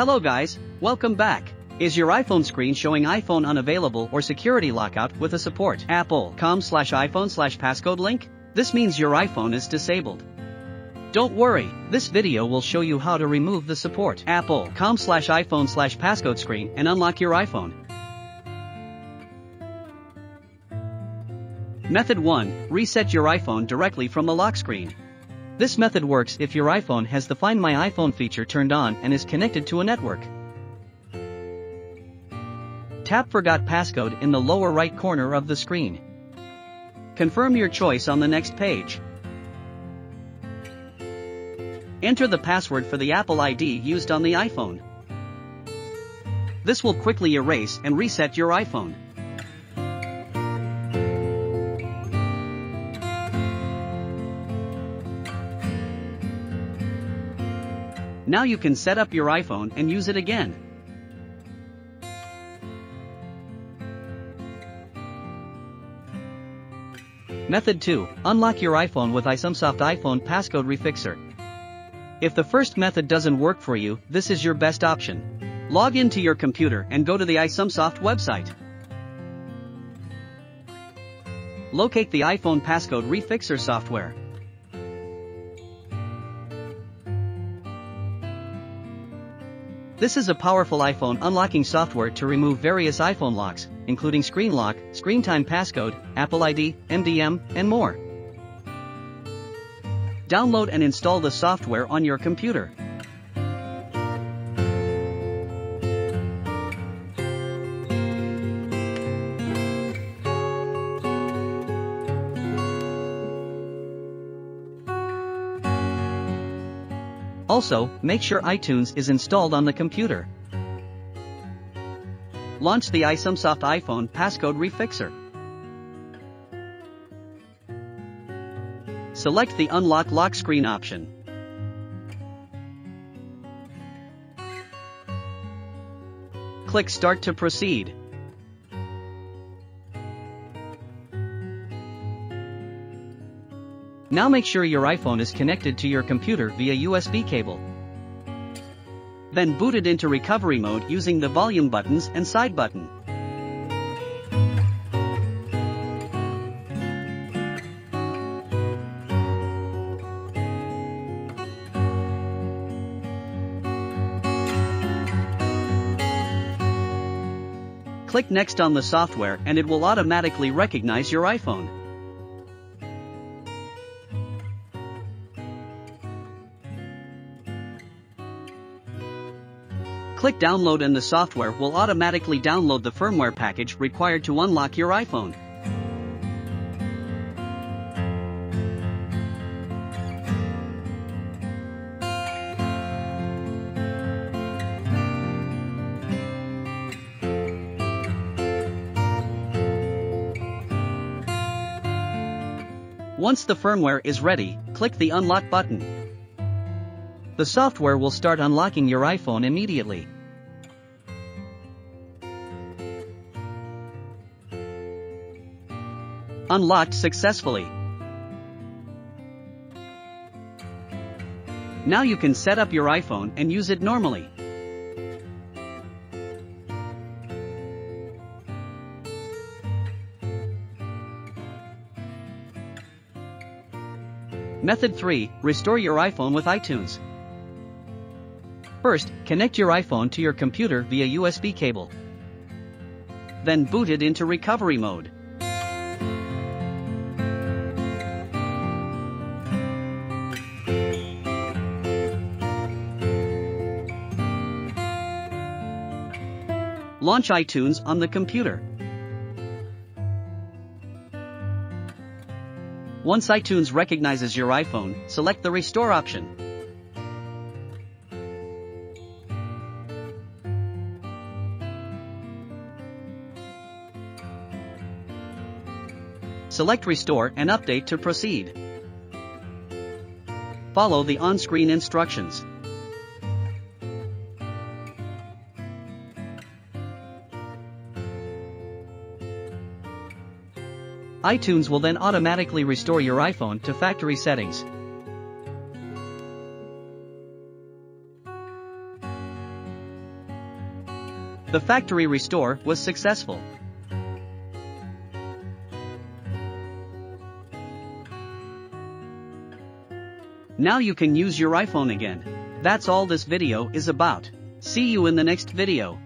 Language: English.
Hello guys, welcome back. Is your iPhone screen showing iPhone unavailable or security lockout with a support apple.com slash iPhone slash passcode link? This means your iPhone is disabled. Don't worry, this video will show you how to remove the support apple.com slash iPhone slash passcode screen and unlock your iPhone. Method 1. Reset your iPhone directly from the lock screen. This method works if your iPhone has the Find My iPhone feature turned on and is connected to a network. Tap Forgot Passcode in the lower right corner of the screen. Confirm your choice on the next page. Enter the password for the Apple ID used on the iPhone. This will quickly erase and reset your iPhone. Now you can set up your iPhone and use it again. Method 2. Unlock your iPhone with iSumsoft iPhone Passcode Refixer. If the first method doesn't work for you, this is your best option. Log into your computer and go to the iSumsoft website. Locate the iPhone Passcode Refixer software. This is a powerful iPhone unlocking software to remove various iPhone locks, including screen lock, screen time passcode, Apple ID, MDM, and more. Download and install the software on your computer. Also, make sure iTunes is installed on the computer. Launch the iSumsoft iPhone Passcode Refixer. Select the Unlock Lock Screen option. Click Start to proceed. Now make sure your iPhone is connected to your computer via USB cable. Then boot it into recovery mode using the volume buttons and side button. Click Next on the software and it will automatically recognize your iPhone. Click download and the software will automatically download the firmware package required to unlock your iPhone. Once the firmware is ready, click the unlock button. The software will start unlocking your iPhone immediately. Unlocked successfully. Now you can set up your iPhone and use it normally. Method 3. Restore your iPhone with iTunes. First, connect your iPhone to your computer via USB cable. Then boot it into recovery mode. Launch iTunes on the computer. Once iTunes recognizes your iPhone, select the Restore option. Select Restore and Update to proceed. Follow the on-screen instructions. iTunes will then automatically restore your iPhone to factory settings. The factory restore was successful. Now you can use your iPhone again. That's all this video is about. See you in the next video.